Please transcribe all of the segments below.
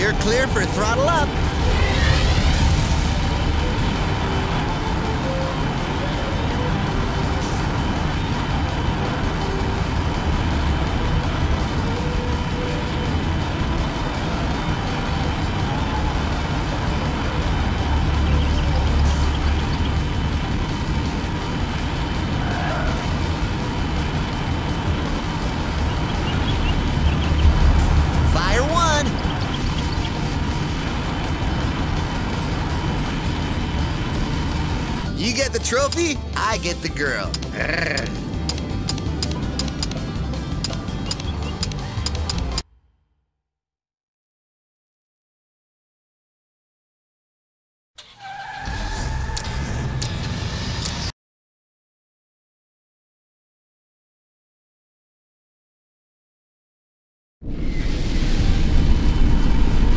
You're clear for throttle up. You get the trophy, I get the girl.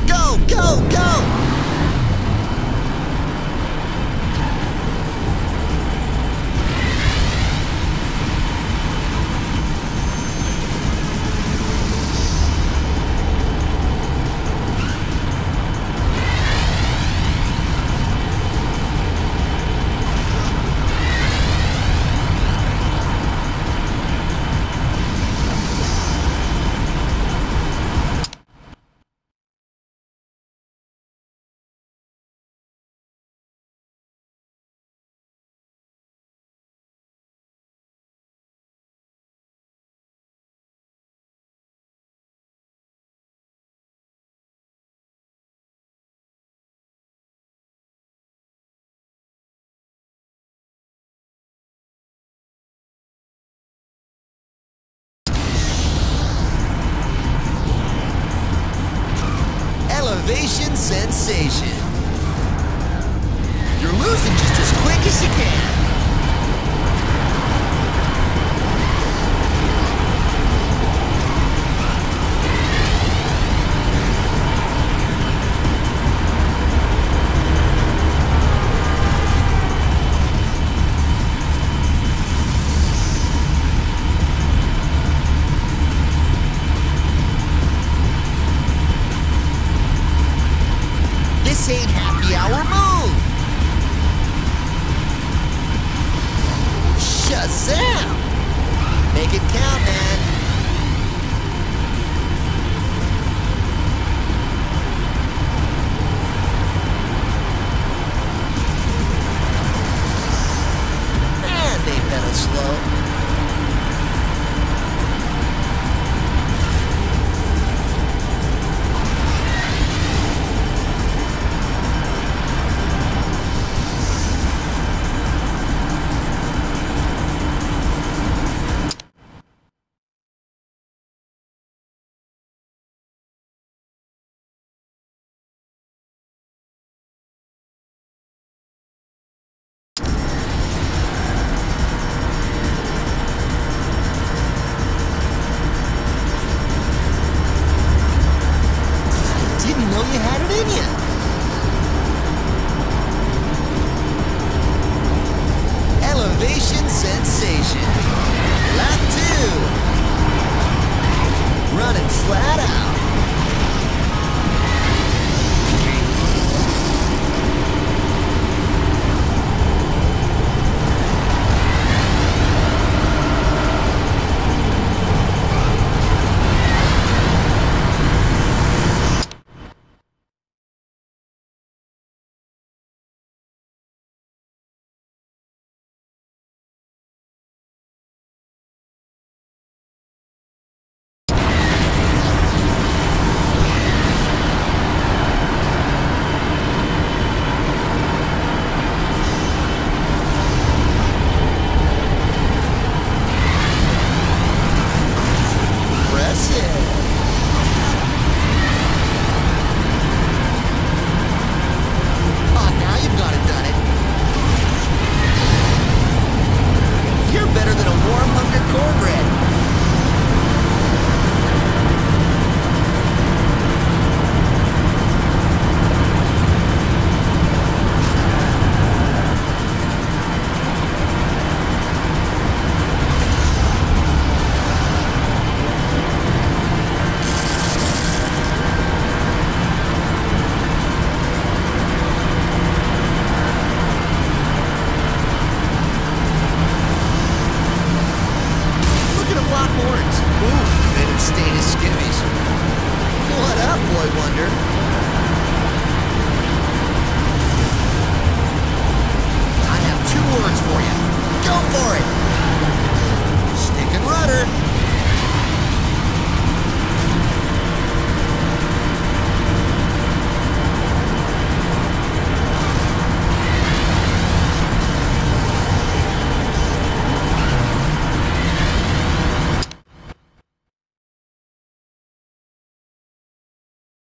Go, go, go! Elevation sensation. You're losing just as quick as you can. This ain't happy hour move. Shazam! Make it count, man. stain his skivvies. What up, boy wonder? I have two words for you.